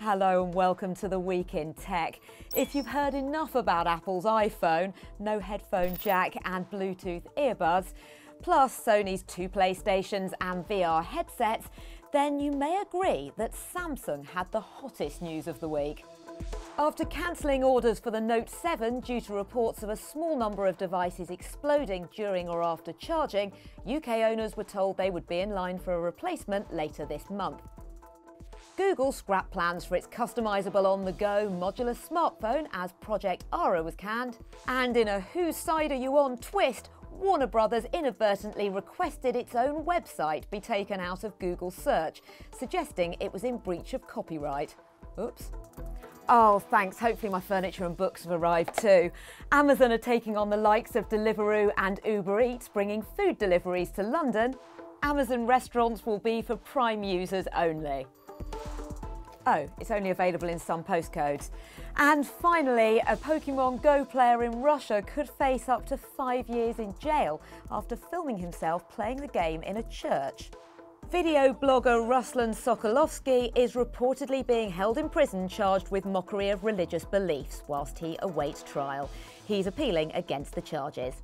Hello and welcome to the Week in Tech. If you've heard enough about Apple's iPhone, no headphone jack and Bluetooth earbuds, plus Sony's two PlayStations and VR headsets, then you may agree that Samsung had the hottest news of the week. After cancelling orders for the Note 7 due to reports of a small number of devices exploding during or after charging, UK owners were told they would be in line for a replacement later this month. Google scrapped plans for its customisable on-the-go modular smartphone as Project Ara was canned. And in a whose side are you on twist, Warner Brothers inadvertently requested its own website be taken out of Google search, suggesting it was in breach of copyright. Oops. Oh, thanks. Hopefully my furniture and books have arrived too. Amazon are taking on the likes of Deliveroo and Uber Eats, bringing food deliveries to London. Amazon restaurants will be for Prime users only. Oh, it's only available in some postcodes. And finally, a Pokemon Go player in Russia could face up to five years in jail after filming himself playing the game in a church. Video blogger Ruslan Sokolovsky is reportedly being held in prison charged with mockery of religious beliefs whilst he awaits trial. He's appealing against the charges.